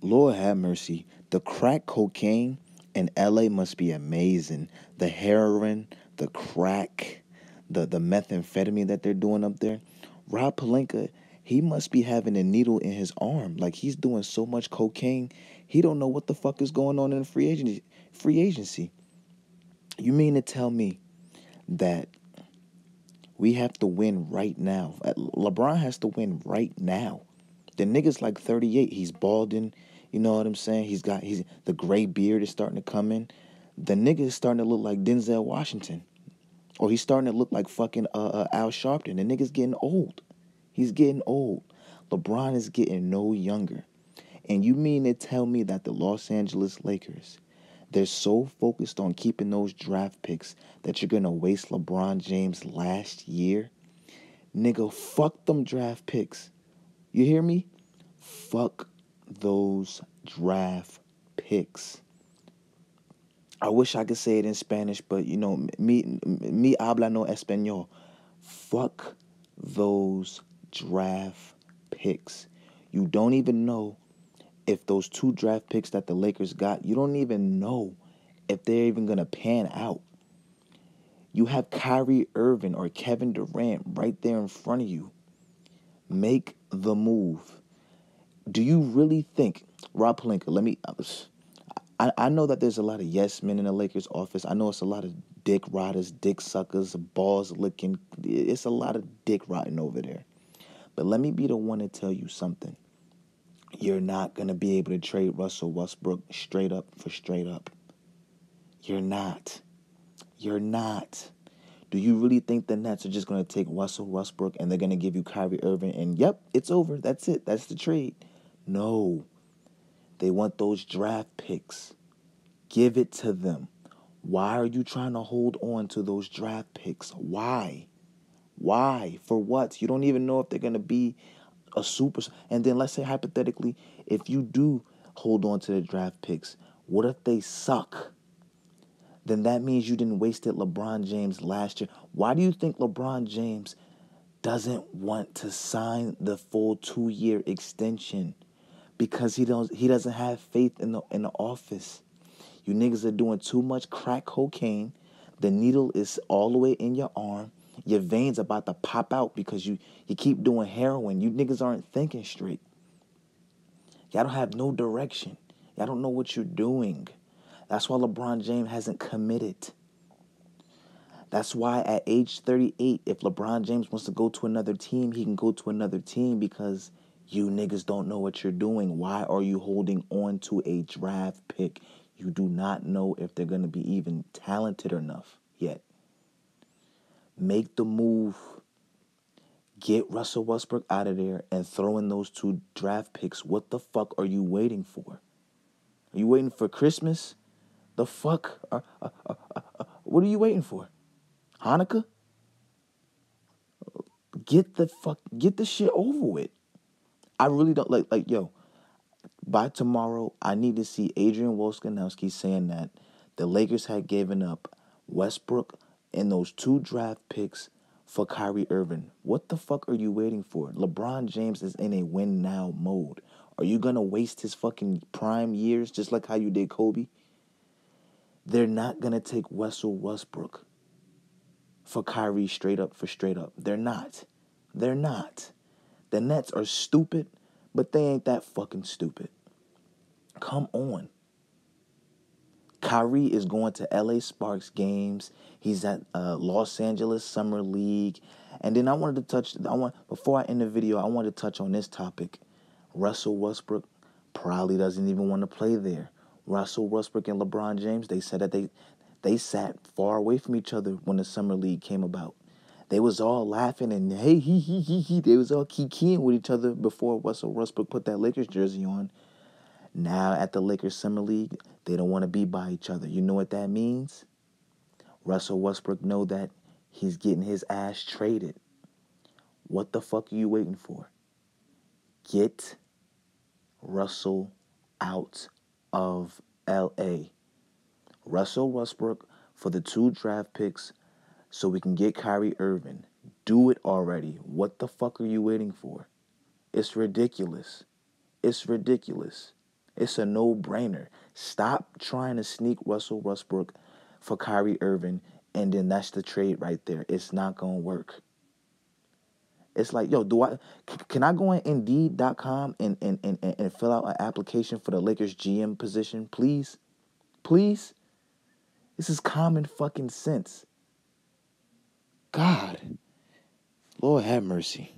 Lord have mercy. The crack cocaine in LA must be amazing. The heroin, the crack, the, the methamphetamine that they're doing up there. Rob Pelinka, he must be having a needle in his arm. Like he's doing so much cocaine, he don't know what the fuck is going on in free agency. Free agency. You mean to tell me that we have to win right now? LeBron has to win right now. The nigga's like 38. He's balding. You know what I'm saying? He's got he's the gray beard is starting to come in. The nigga is starting to look like Denzel Washington. Or he's starting to look like fucking uh, uh, Al Sharpton. The nigga's getting old. He's getting old. LeBron is getting no younger. And you mean to tell me that the Los Angeles Lakers, they're so focused on keeping those draft picks that you're to waste LeBron James last year? Nigga, fuck them draft picks. You hear me? Fuck those draft picks. I wish I could say it in Spanish, but you know, me, me habla no español. Fuck those draft picks. You don't even know if those two draft picks that the Lakers got, you don't even know if they're even going to pan out. You have Kyrie Irving or Kevin Durant right there in front of you. Make the move. Do you really think, Rob Pelinka, let me, I, I know that there's a lot of yes men in the Lakers office. I know it's a lot of dick riders, dick suckers, balls licking. It's a lot of dick rotting over there. But let me be the one to tell you something. You're not going to be able to trade Russell Westbrook straight up for straight up. You're not. You're not. Do you really think the Nets are just going to take Russell Westbrook and they're going to give you Kyrie Irving and yep, it's over. That's it. That's the trade. No. They want those draft picks. Give it to them. Why are you trying to hold on to those draft picks? Why? Why? For what? You don't even know if they're going to be a super. And then let's say hypothetically, if you do hold on to the draft picks, what if they suck? Then that means you didn't waste it LeBron James last year. Why do you think LeBron James doesn't want to sign the full two year extension? Because he don't he doesn't have faith in the in the office. You niggas are doing too much crack cocaine. The needle is all the way in your arm. Your veins about to pop out because you you keep doing heroin. You niggas aren't thinking straight. Y'all don't have no direction. Y'all don't know what you're doing. That's why LeBron James hasn't committed. That's why at age 38, if LeBron James wants to go to another team, he can go to another team because you niggas don't know what you're doing. Why are you holding on to a draft pick? You do not know if they're going to be even talented enough yet. Make the move. Get Russell Westbrook out of there and throw in those two draft picks. What the fuck are you waiting for? Are you waiting for Christmas? The fuck? Uh, uh, uh, what are you waiting for? Hanukkah? Get the fuck, get the shit over with. I really don't like, like, yo. By tomorrow, I need to see Adrian Wojnarowski saying that the Lakers had given up Westbrook, and those two draft picks for Kyrie Irving. What the fuck are you waiting for? LeBron James is in a win now mode. Are you gonna waste his fucking prime years just like how you did Kobe? They're not gonna take Russell Westbrook for Kyrie straight up for straight up. They're not. They're not. The Nets are stupid, but they ain't that fucking stupid. Come on. Kyrie is going to LA Sparks games. He's at uh, Los Angeles Summer League. And then I wanted to touch I want before I end the video, I wanted to touch on this topic. Russell Westbrook probably doesn't even want to play there. Russell Westbrook and LeBron James, they said that they they sat far away from each other when the summer league came about. They was all laughing and hey he he he he they was all kikiing with each other before Russell Westbrook put that Lakers jersey on. Now at the Lakers Summer League, they don't want to be by each other. You know what that means? Russell Westbrook know that he's getting his ass traded. What the fuck are you waiting for? Get Russell out of LA. Russell Westbrook for the two draft picks so we can get Kyrie Irving. Do it already. What the fuck are you waiting for? It's ridiculous. It's ridiculous. It's a no brainer. Stop trying to sneak Russell Westbrook for Kyrie Irving, and then that's the trade right there. It's not gonna work. It's like, yo, do I can I go on Indeed.com and and, and, and fill out an application for the Lakers GM position, please? Please? This is common fucking sense. God. Lord have mercy.